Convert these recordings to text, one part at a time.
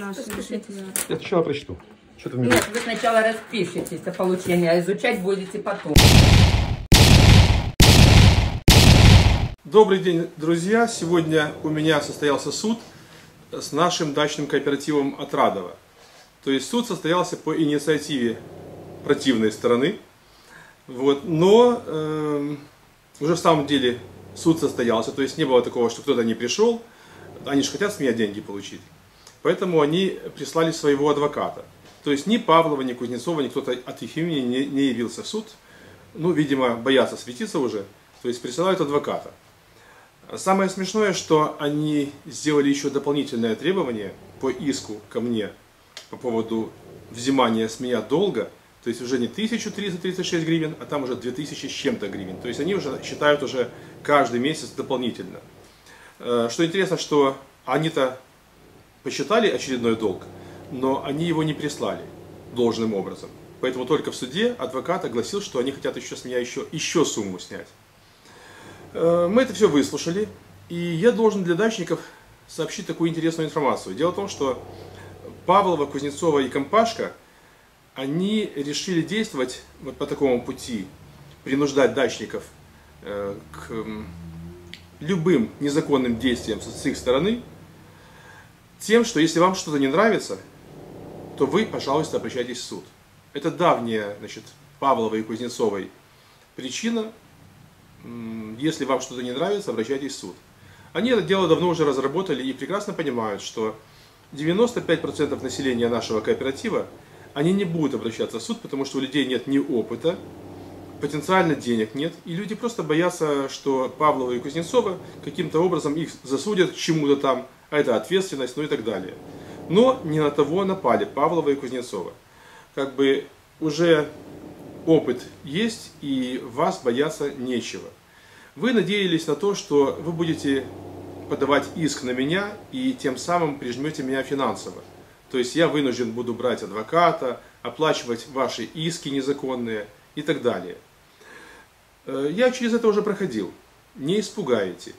Я сначала прочту. Что мне Нет, вы сначала распишитесь о получении, а изучать будете потом. Добрый день, друзья! Сегодня у меня состоялся суд с нашим дачным кооперативом Отрадово. То есть суд состоялся по инициативе противной стороны. Вот. Но э, уже в самом деле суд состоялся, то есть не было такого, что кто-то не пришел, они же хотят с меня деньги получить. Поэтому они прислали своего адвоката. То есть ни Павлова, ни Кузнецова, ни кто-то от их имени не, не явился в суд. Ну, видимо, боятся светиться уже. То есть присылают адвоката. Самое смешное, что они сделали еще дополнительное требование по иску ко мне по поводу взимания с меня долга. То есть уже не 1336 гривен, а там уже 2000 с чем-то гривен. То есть они уже считают уже каждый месяц дополнительно. Э, что интересно, что они-то посчитали очередной долг, но они его не прислали должным образом. Поэтому только в суде адвокат огласил, что они хотят еще с меня еще, еще сумму снять. Э, Мы это все выслушали, и я должен для дачников сообщить такую интересную информацию. Дело в том, что Павлова, Кузнецова и Компашка, они решили действовать вот по такому пути, принуждать дачников э, к любым незаконным действиям с их стороны, тем, что если вам что-то не нравится, то вы, пожалуйста, обращайтесь в суд. Это давняя, значит, Павловой и Кузнецовой причина. Если вам что-то не нравится, обращайтесь в суд. Они это дело давно уже разработали и прекрасно понимают, что 95% населения нашего кооператива, они не будут обращаться в суд, потому что у людей нет ни опыта, потенциально денег нет, и люди просто боятся, что Павлова и Кузнецова каким-то образом их засудят чему-то там, а это ответственность, ну и так далее. Но не на того напали Павлова и Кузнецова. Как бы уже опыт есть, и вас бояться нечего. Вы надеялись на то, что вы будете подавать иск на меня и тем самым прижмете меня финансово. То есть я вынужден буду брать адвоката, оплачивать ваши иски незаконные и так далее. Э, Я через это уже проходил. Не испугаете.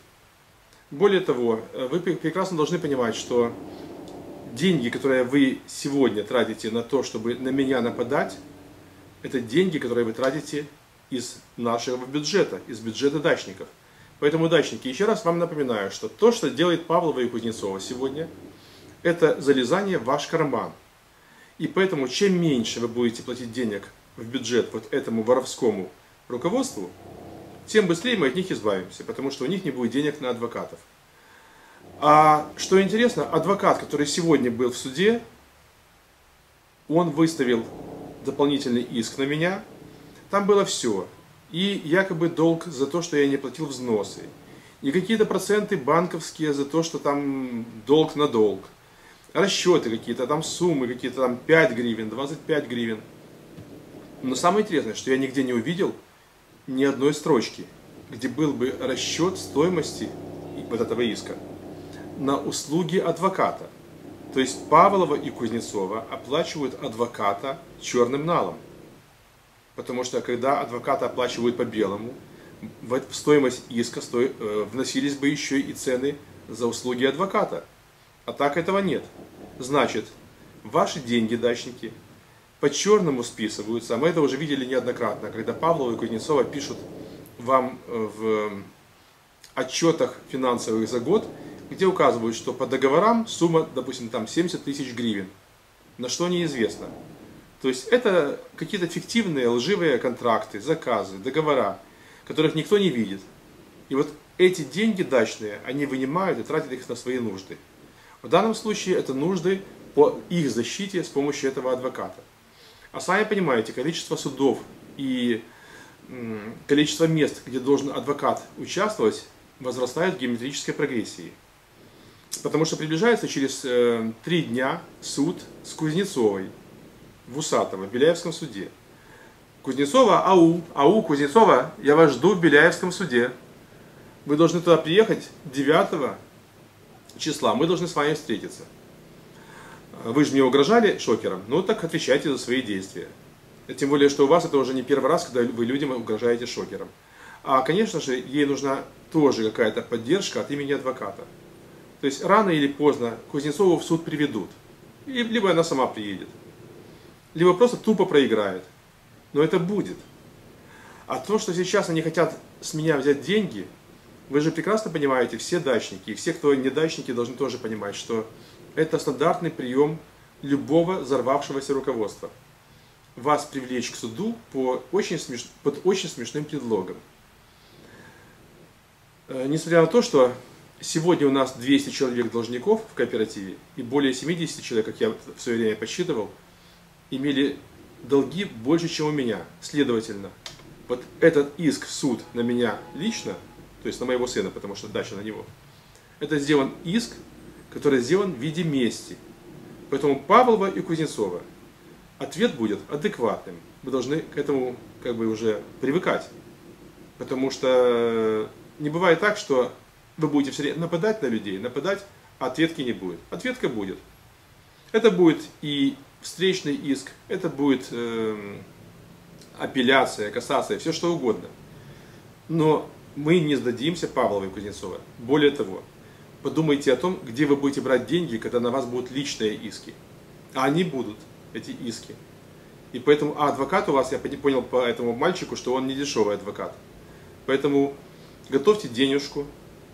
Более того, э, вы пре- прекрасно должны понимать, что деньги, которые вы сегодня тратите на то, чтобы на меня нападать, это деньги, которые вы тратите из нашего бюджета, из бюджета дачников. Поэтому, дачники, еще раз вам напоминаю, что то, что делает Павлова и Кузнецова сегодня, это залезание в ваш карман. И поэтому, чем меньше вы будете платить денег в бюджет вот этому воровскому руководству, тем быстрее мы от них избавимся, потому что у них не будет денег на адвокатов. А что интересно, адвокат, который сегодня был в суде, он выставил дополнительный иск на меня. Там было все. И якобы долг за то, что я не платил взносы. И какие-то проценты банковские за то, что там долг на долг. Расчеты какие-то, там суммы какие-то, там 5 гривен, 25 гривен. Но самое интересное, что я нигде не увидел ни одной строчки, где был бы расчет стоимости вот этого иска на услуги адвоката. То есть Павлова и Кузнецова оплачивают адвоката черным налом. Потому что когда адвоката оплачивают по белому, в стоимость иска э, вносились бы еще и цены за услуги адвоката. А так этого нет. Значит, ваши деньги, дачники, по черному списываются. Мы это уже видели неоднократно, когда Павлова и Кузнецова пишут вам э, в отчетах финансовых за год, где указывают, что по договорам сумма, допустим, там 70 тысяч гривен. На что неизвестно. То есть это какие-то фиктивные, лживые контракты, заказы, договора, которых никто не видит. И вот эти деньги дачные, они вынимают и тратят их на свои нужды. В данном случае это нужды по их защите с помощью этого адвоката. А сами понимаете, количество судов и количество мест, где должен адвокат участвовать, возрастает в геометрической прогрессии. Потому что приближается через э, три дня суд с Кузнецовой в Усатово, в Беляевском суде. Кузнецова, ау, ау, Кузнецова, я вас жду в Беляевском суде. Вы должны туда приехать 9 числа, мы должны с вами встретиться. Вы же мне угрожали шокером, ну так отвечайте за свои действия. Тем более, что у вас это уже не первый раз, когда вы людям угрожаете шокером. А, конечно же, ей нужна тоже какая-то поддержка от имени адвоката. То есть рано или поздно Кузнецову в суд приведут. И, либо она сама приедет. Либо просто тупо проиграет. Но это будет. А то, что сейчас они хотят с меня взять деньги, вы же прекрасно понимаете, все дачники, и все, кто не дачники, должны тоже понимать, что это стандартный прием любого взорвавшегося руководства. Вас привлечь к суду по очень смеш... под очень смешным предлогом. Э, несмотря на то, что сегодня у нас 200 человек должников в кооперативе, и более 70 человек, как я в свое время подсчитывал, имели долги больше, чем у меня. Следовательно, вот этот иск в суд на меня лично, то есть на моего сына, потому что дача на него, это сделан иск, который сделан в виде мести. Поэтому Павлова и Кузнецова ответ будет адекватным. Вы должны к этому как бы уже привыкать. Потому что не бывает так, что вы будете все время нападать на людей, нападать, а ответки не будет. Ответка будет. Это будет и встречный иск, это будет э, апелляция, кассация, все что угодно. Но мы не сдадимся Павлова и Кузнецова. Более того, подумайте о том, где вы будете брать деньги, когда на вас будут личные иски. А они будут, эти иски. И поэтому, а адвокат у вас, я понял по этому мальчику, что он не дешевый адвокат. Поэтому готовьте денежку,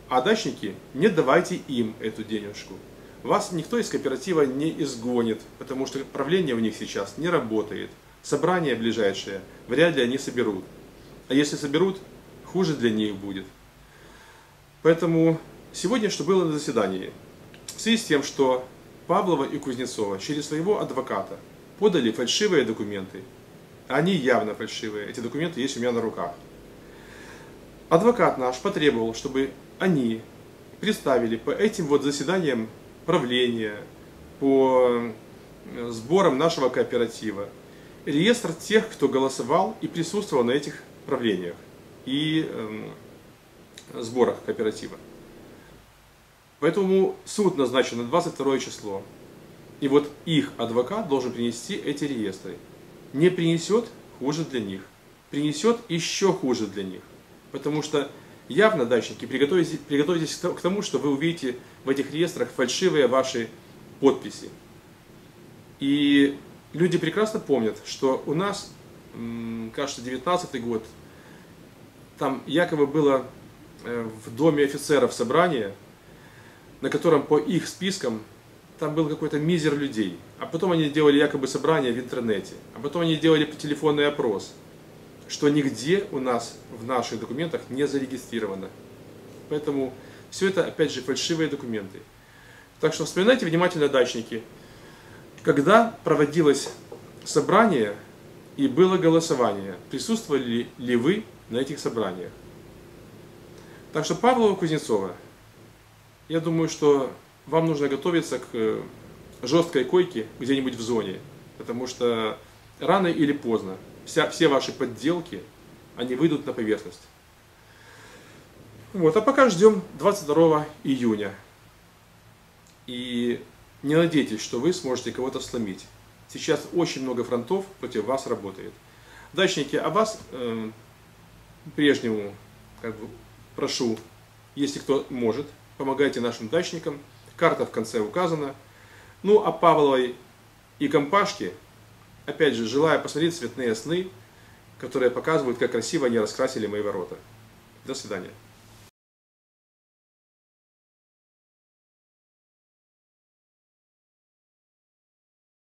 а дачники, не давайте им эту денежку. Вас никто из кооператива не изгонит, потому что правление у них сейчас не работает. Собрание ближайшее вряд ли они соберут. А если соберут, хуже для них будет. Поэтому сегодня, что было на заседании, в связи с тем, что Павлова и Кузнецова через своего адвоката подали фальшивые документы, они явно фальшивые, эти документы есть у меня на руках. Адвокат наш потребовал, чтобы они представили по этим вот заседаниям правления, по э, сборам нашего кооператива, реестр тех, кто голосовал и присутствовал на этих правлениях и э, сборах кооператива. Поэтому суд назначен на 22 число. И вот их адвокат должен принести эти реестры. Не принесет, хуже для них. Принесет, еще хуже для них. Потому что явно, дачники, приготовьтесь, приготовьтесь к тому, что вы увидите в этих реестрах фальшивые ваши подписи. И люди прекрасно помнят, что у нас, кажется, 19 год, там якобы было э, в доме офицеров собрание, на котором по их спискам там был какой-то мизер людей. А потом они делали якобы собрание в интернете. А потом они делали по телефонный опрос, что нигде у нас в наших документах не зарегистрировано. Поэтому все это, опять же, фальшивые документы. Так что вспоминайте внимательно, дачники, когда проводилось собрание и было голосование, присутствовали ли вы на этих собраниях? Так что Павлова Кузнецова, я думаю, что вам нужно готовиться к э, жесткой койке где-нибудь в зоне, потому что рано или поздно вся, все ваши подделки, они выйдут на поверхность. Вот, а пока ждем 22 июня. И не надейтесь, что вы сможете кого-то сломить. Сейчас очень много фронтов против вас работает. Дачники, а вас э, прежнему как бы, прошу, если кто может, помогайте нашим дачникам. Карта в конце указана. Ну, а Павловой и компашке, опять же, желаю посмотреть цветные сны, которые показывают, как красиво они раскрасили мои ворота. До свидания.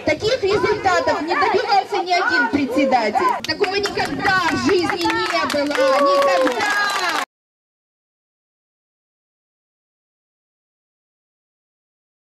Таких результатов не добивался ни один председатель. Такого никогда в жизни не было.